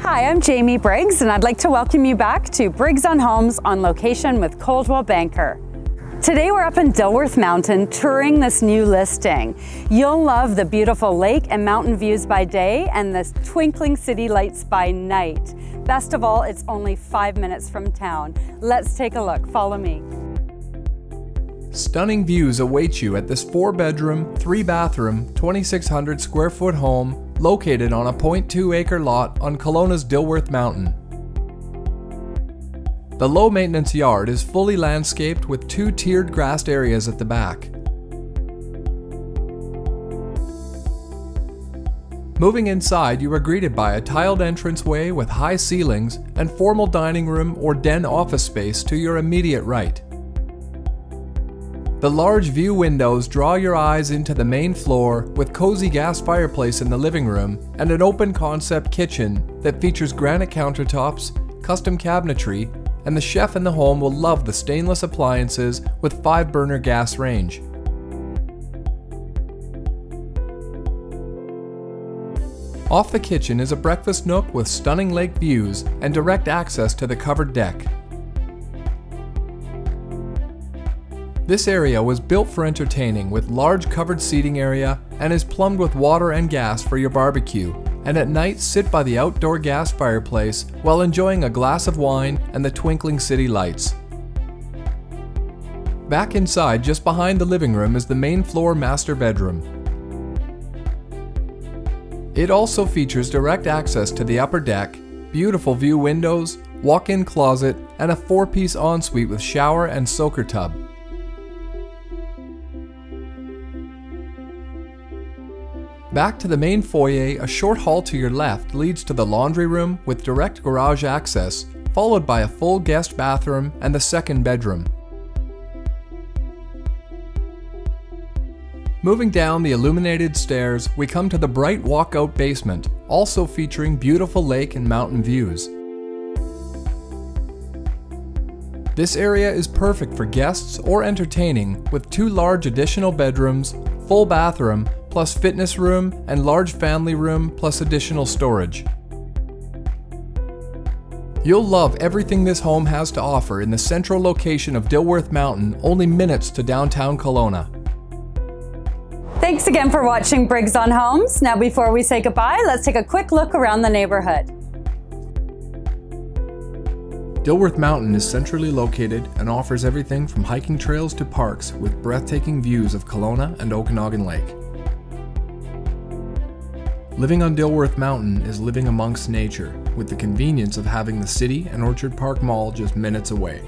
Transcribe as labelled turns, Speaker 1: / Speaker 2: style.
Speaker 1: Hi, I'm Jaime Briggs, and I'd like to welcome you back to Briggs on Homes on location with Coldwell Banker. Today we're up in Dilworth Mountain touring this new listing. You'll love the beautiful lake and mountain views by day and the twinkling city lights by night. Best of all, it's only five minutes from town. Let's take a look. Follow me.
Speaker 2: Stunning views await you at this four bedroom, three bathroom, 2,600 square foot home located on a 0.2 acre lot on Kelowna's Dilworth Mountain. The low maintenance yard is fully landscaped with two tiered grassed areas at the back. Moving inside, you are greeted by a tiled entranceway with high ceilings and formal dining room or den office space to your immediate right. The large view windows draw your eyes into the main floor with cozy gas fireplace in the living room and an open concept kitchen that features granite countertops, custom cabinetry, and the chef in the home will love the stainless appliances with 5 burner gas range. Off the kitchen is a breakfast nook with stunning lake views and direct access to the covered deck. This area was built for entertaining with large covered seating area and is plumbed with water and gas for your barbecue. And at night, sit by the outdoor gas fireplace while enjoying a glass of wine and the twinkling city lights. Back inside, just behind the living room, is the main floor master bedroom. It also features direct access to the upper deck, beautiful view windows, walk-in closet, and a four-piece ensuite with shower and soaker tub. Back to the main foyer, a short hall to your left leads to the laundry room with direct garage access, followed by a full guest bathroom and the second bedroom. Moving down the illuminated stairs, we come to the bright walkout basement, also featuring beautiful lake and mountain views. This area is perfect for guests or entertaining with two large additional bedrooms, full bathroom, plus fitness room and large family room plus additional storage. You'll love everything this home has to offer in the central location of Dilworth Mountain, only minutes to downtown Kelowna.
Speaker 1: Thanks again for watching Briggs on Homes. Now before we say goodbye, let's take a quick look around the neighborhood.
Speaker 2: Dilworth Mountain is centrally located and offers everything from hiking trails to parks with breathtaking views of Kelowna and Okanagan Lake. Living on Dilworth Mountain is living amongst nature, with the convenience of having the city and Orchard Park Mall just minutes away.